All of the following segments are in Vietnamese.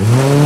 Yeah.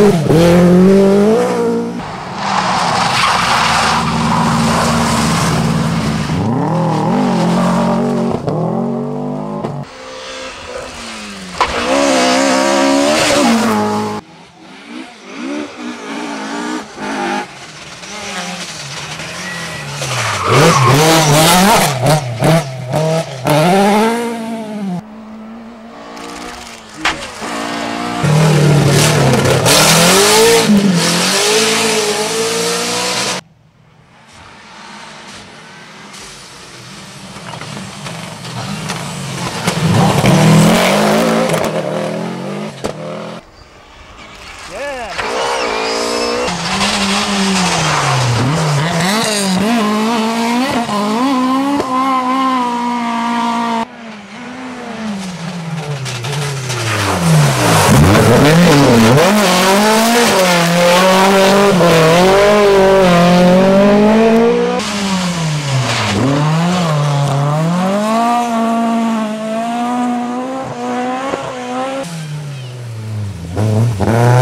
Woo! Mm-hmm.